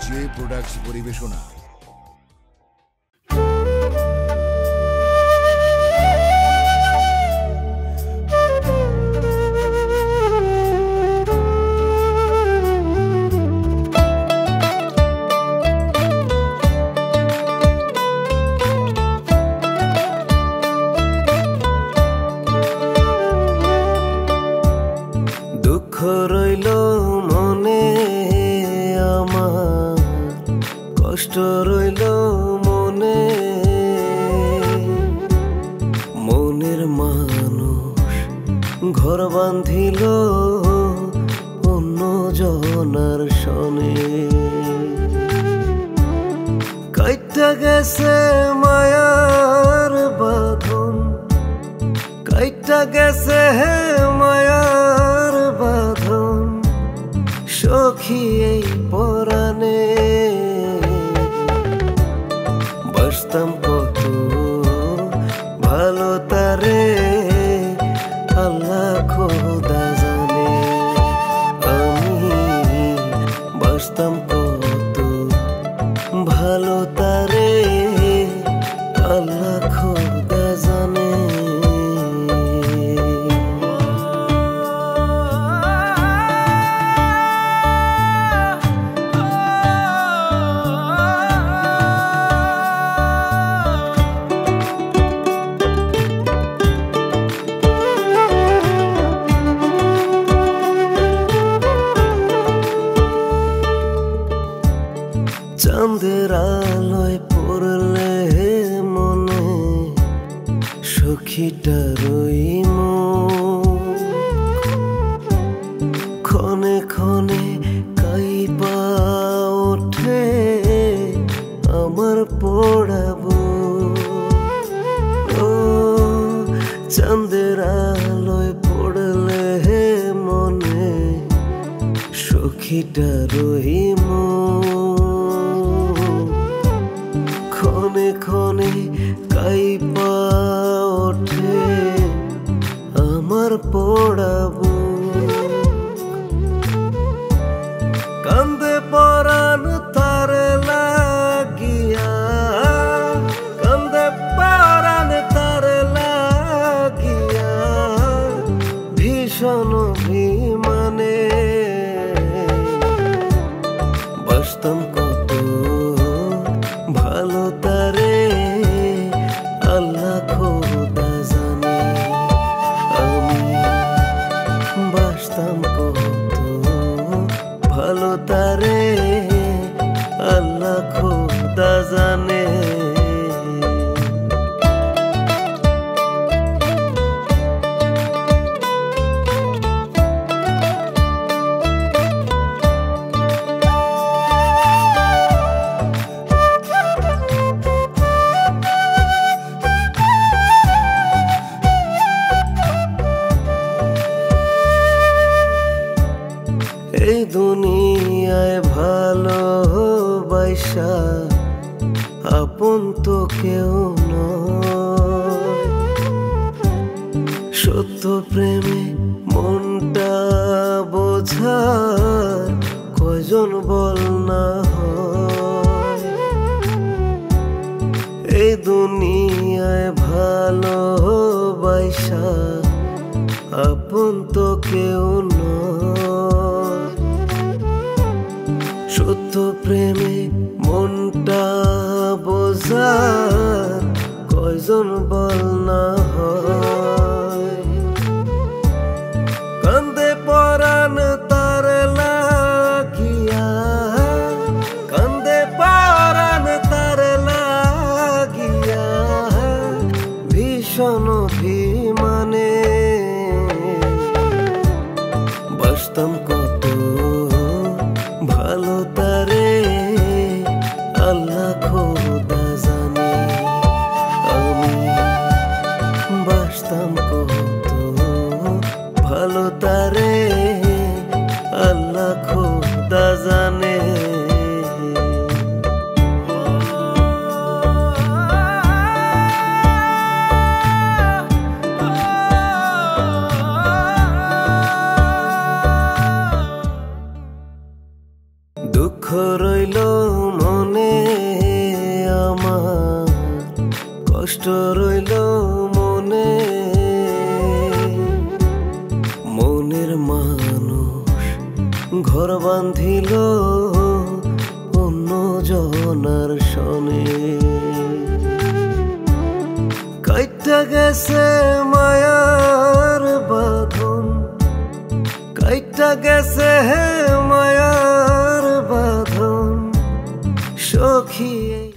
J products পরিবেশনা। কষ্ট রইল মনে। মনের মানুষ ঘর বাঁধিল অন্য জনার কাইটা গেছে মায়ার বাঁধন। কাইটা গেছে হে মায়ার বাঁধন। সখী চাঁদের আলোয় পড়লে মনে সখীটা রইম। ক্ষণে ক্ষণে কাইবা ওঠে আমার পড়াবো। ও, চাঁদের আলোয় পড়লে মনে সখীটা রহিম ক্ষণে ক্ষণে কাইপা ওঠে আমার পড়াবো কান্দে পরাণ তার লাগিয়া, কান্দে পরাণ তার লাগিয়া, ভীষণ অভিমানে বাসতাম বাসতাম কত? ভালো তারে আল্লাহ খোদা জানে। এই দুনিয়ায় ভালো বাইসা আপন তো কেউ সত্য প্রেমে মনটা বোঝা কজন বল না এই দুনিয়ায় ভালো বাইসা আপন তো কেউ নয়। সত্য প্রেমে মনটা বোঝার কয়জন বল না কান্দে পরাণ তার লাগিয়া, কান্দে পরাণ তার লাগিয়া, ভীষণ তারে আল্লাহ খোদা জানে। দুঃখ রইল মনে আমার কষ্ট রইল ঘর বান্ধিল অন্য জনার কাইটা গেছে মায়ার বাঁধন কাইটা গেছে হে